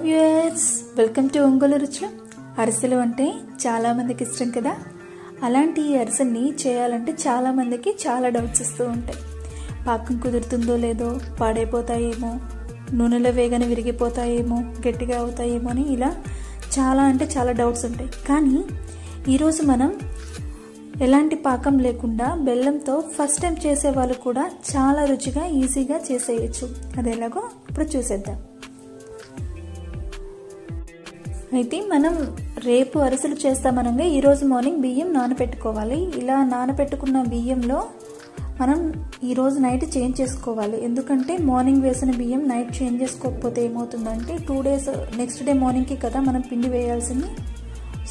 Viewers welcome to Ongole రుచులు అరిసెలు అంటే చాలామందికి ఇష్టం కదా? అలాంటి ఈ అరిసెల్ని చేయాలంటే చాలామందికి చాలా డౌట్స్ వస్తూ ఉంటాయి. పాకం కుదురుతుందో లేదో పాడైపోతాయేమో నూనెలో వేగని విరిగిపోతాయేమో గట్టిగా అవుతాయేమో అని ఇలా చాలా అంటే చాలా డౌట్స్ ఉంటాయి. కానీ ఈరోజు మనం ఎలాంటి పాకం లేకుండా బెల్లంతో ఫస్ట్ టైం చేసే వాళ్ళు కూడా చాలా రుచిగా ఈజీగా చేసేయచ్చు. అది ఎలాగో ఇప్పుడు చూసేద్దాం. అయితే మనం రేపు అరిసెలు చేస్తామనగా ఈరోజు మార్నింగ్ బియ్యం నానబెట్టుకోవాలి ఇలా నానబెట్టుకున్న బియ్యంలో మనం ఈరోజు నైట్ చేంజ్ చేసుకోవాలి. ఎందుకంటే మార్నింగ్ వేసిన బియ్యం నైట్ చేంజ్ చేసుకోకపోతే ఏమవుతుందంటే టూ డేస్ నెక్స్ట్ డే మార్నింగ్కి కదా మనం పిండి వేయాల్సింది.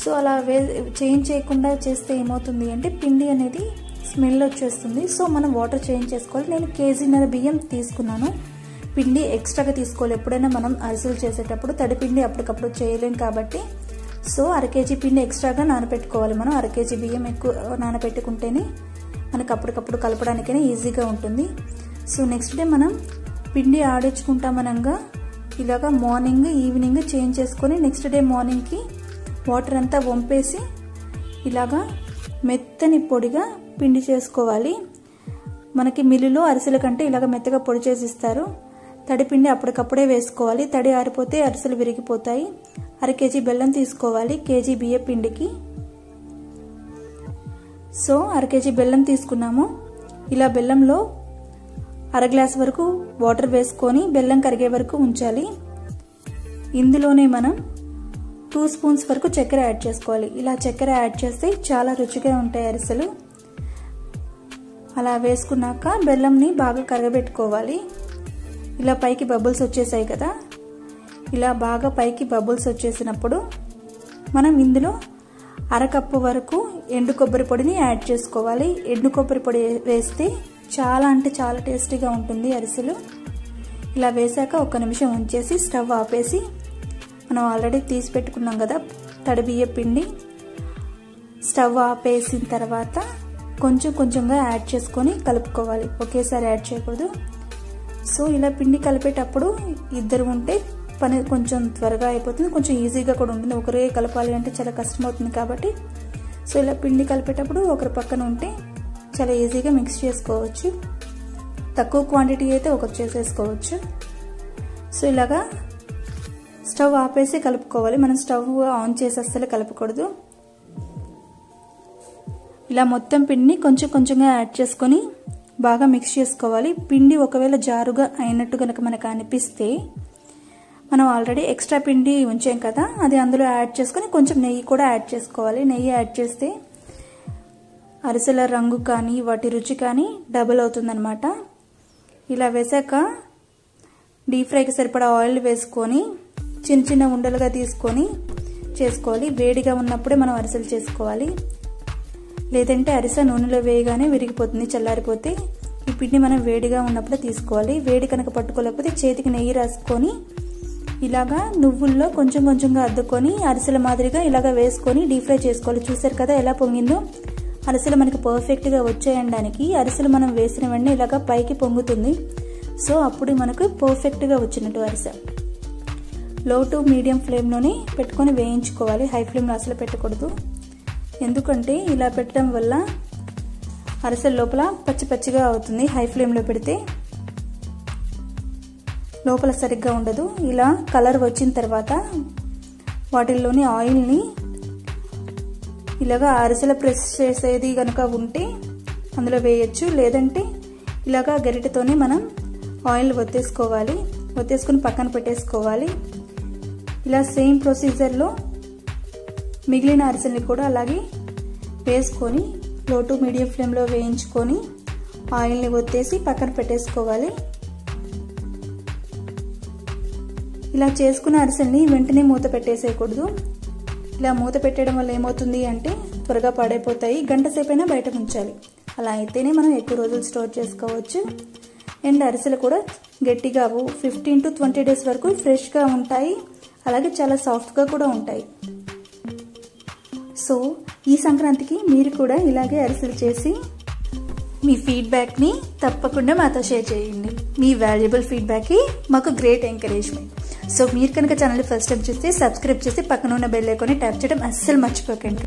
సో అలా వే చేంజ్ చేయకుండా చేస్తే ఏమవుతుంది అంటే పిండి అనేది స్మెల్ వచ్చేస్తుంది. సో మనం వాటర్ చేంజ్ చేసుకోవాలి. నేను కేజీన్నర బియ్యం తీసుకున్నాను. పిండి ఎక్స్ట్రాగా తీసుకోవాలి. ఎప్పుడైనా మనం అరిసెలు చేసేటప్పుడు తడిపిండి అప్పటికప్పుడు చేయలేం కాబట్టి. సో అరకేజీ పిండి ఎక్స్ట్రాగా నానబెట్టుకోవాలి. మనం అరకేజీ బియ్యం ఎక్కువ నానబెట్టుకుంటేనే మనకు అప్పటికప్పుడు కలపడానికైనా ఈజీగా ఉంటుంది. సో నెక్స్ట్ డే మనం పిండి ఆడించుకుంటామనగా ఇలాగా మార్నింగ్ ఈవినింగ్ చేంజ్ చేసుకొని నెక్స్ట్ డే మార్నింగ్కి వాటర్ అంతా వంపేసి ఇలాగా మెత్తని పొడిగా పిండి చేసుకోవాలి. మనకి మిల్లులో అరిసెల కంటే ఇలాగ మెత్తగా పొడి చేసి ఇస్తారు. తడిపిండి అప్పటికప్పుడే వేసుకోవాలి. తడి ఆరిపోతే అరిసెలు విరిగిపోతాయి. అర కేజీ బెల్లం తీసుకోవాలి. కేజీ బియ్య పిండికి. సో అర కేజీ బెల్లం తీసుకున్నాము. ఇలా బెల్లంలో అర గ్లాస్ వరకు వాటర్ వేసుకొని బెల్లం కరిగే వరకు ఉంచాలి. ఇందులోనే మనం టూ స్పూన్స్ వరకు చక్కెర యాడ్ చేసుకోవాలి. ఇలా చక్కెర యాడ్ చేస్తే చాలా రుచిగా ఉంటాయి అరిసెలు. అలా వేసుకున్నాక బెల్లంని బాగా కరగబెట్టుకోవాలి. ఇలా పైకి బబుల్స్ వచ్చేసాయి కదా? ఇలా బాగా పైకి బబుల్స్ వచ్చేసినప్పుడు మనం ఇందులో అరకప్పు వరకు ఎండు కొబ్బరి పొడిని యాడ్ చేసుకోవాలి. ఎండు కొబ్బరి పొడి వేస్తే చాలా అంటే చాలా టేస్టీగా ఉంటుంది అరిసెలు. ఇలా వేసాక ఒక నిమిషం ఉంచేసి స్టవ్ ఆపేసి మనం ఆల్రెడీ తీసి పెట్టుకున్నాం కదా తడిబియ్య పిండి. స్టవ్ ఆపేసిన తర్వాత కొంచెం కొంచెంగా యాడ్ చేసుకొని కలుపుకోవాలి. ఒకేసారి యాడ్ చేయకూడదు. సో ఇలా పిండి కలిపేటప్పుడు ఇద్దరు ఉంటే పని కొంచెం త్వరగా అయిపోతుంది కొంచెం ఈజీగా కూడా ఉంటుంది. ఒకరే కలపాలి అంటే చాలా కష్టం అవుతుంది కాబట్టి. సో ఇలా పిండి కలిపేటప్పుడు ఒకరి పక్కన ఉంటే చాలా ఈజీగా మిక్స్ చేసుకోవచ్చు. తక్కువ క్వాంటిటీ అయితే ఒకరు చేసేసుకోవచ్చు. సో ఇలాగా స్టవ్ ఆపేసి కలుపుకోవాలి. మనం స్టవ్ ఆన్ చేసేస్తే కలపకూడదు. ఇలా మొత్తం పిండిని కొంచెం కొంచెంగా యాడ్ చేసుకొని బాగా మిక్స్ చేసుకోవాలి. పిండి ఒకవేళ జారుగా అయినట్టు కనుక మనకు అనిపిస్తే మనం ఆల్రెడీ ఎక్స్ట్రా పిండి ఉంచాం కదా అది అందులో యాడ్ చేసుకొని కొంచెం నెయ్యి కూడా యాడ్ చేసుకోవాలి. నెయ్యి యాడ్ చేస్తే అరిసెల రంగు కానీ వాటి రుచి కానీ డబుల్ అవుతుందన్నమాట. ఇలా వేసాక డీప్ ఫ్రైకి సరిపడా ఆయిల్ వేసుకొని చిన్న చిన్న ఉండలుగా తీసుకొని చేసుకోవాలి. వేడిగా ఉన్నప్పుడే మనం అరిసెలు చేసుకోవాలి. లేదంటే అరిసె నూనెలో వేయగానే విరిగిపోతుంది చల్లారిపోతే ఈ పిండి మనం వేడిగా ఉన్నప్పుడే తీసుకోవాలి. వేడి కనుక పట్టుకోలేకపోతే చేతికి నెయ్యి రాసుకొని ఇలాగా నువ్వుల్లో కొంచెం కొంచెంగా అద్దుకొని అరిసెల మాదిరిగా ఇలాగ వేసుకొని డీప్ ఫ్రై చేసుకోవాలి. చూసారు కదా ఎలా పొంగిందో? అరిసెలు మనకి పర్ఫెక్ట్గా వచ్చేయడానికి అరిసెలు మనం వేసిన వెంటనే ఇలాగ పైకి పొంగుతుంది. సో అప్పుడు మనకు పర్ఫెక్ట్గా వచ్చినట్టు అరిసె. లో టు మీడియం ఫ్లేమ్లోనే పెట్టుకొని వేయించుకోవాలి. హై ఫ్లేమ్లో అసలు పెట్టకూడదు. ఎందుకంటే ఇలా పెట్టడం వల్ల అరిసెల లోపల పచ్చి పచ్చిగా అవుతుంది హై ఫ్లేమ్లో పెడితే. లోపల సరిగ్గా ఉండదు. ఇలా కలర్ వచ్చిన తర్వాత వాటిల్లోని ఆయిల్ని ఇలాగా అరిసెల ప్రెస్ చేసేది కనుక ఉంటే అందులో వేయచ్చు. లేదంటే ఇలాగా గరిటెతోనే మనం ఆయిల్ ఒత్తేసుకోవాలి. ఒత్తేసుకొని పక్కన పెట్టేసుకోవాలి. ఇలా సేమ్ ప్రొసీజర్లో మిగిలిన అరిసెల్ని కూడా అలాగే వేసుకొని లో టు మీడియం ఫ్లేమ్లో వేయించుకొని ఆయిల్ని ఒత్తేసి పక్కన పెట్టేసుకోవాలి. ఇలా చేసుకున్న అరిసెల్ని వెంటనే మూత పెట్టేసేయకూడదు. ఇలా మూత పెట్టడం వల్ల ఏమవుతుంది అంటే త్వరగా పాడైపోతాయి గంట సేపైనా బయట ఉంచాలి. అలా అయితేనే మనం ఎక్కువ రోజులు స్టోర్ చేసుకోవచ్చు. అండ్ అరిసెలు కూడా గట్టిగా ఫిఫ్టీన్ టు ట్వంటీ డేస్ వరకు ఫ్రెష్గా ఉంటాయి. అలాగే చాలా సాఫ్ట్గా కూడా ఉంటాయి. సో ఈ సంక్రాంతికి మీరు కూడా ఇలాగే అరిసెలు చేసి మీ ఫీడ్బ్యాక్ని తప్పకుండా మాతో షేర్ చేయండి. మీ వాల్యుబుల్ ఫీడ్బ్యాక్కి మాకు గ్రేట్ ఎంకరేజ్మెంట్ సో మీరు కనుక ఛానల్ ఫస్ట్ టైం చూస్తే సబ్స్క్రైబ్ చేసి పక్కన ఉన్న బెల్ ఐకాన్ని ట్యాప్ చేయడం అస్సలు మర్చిపోకండి.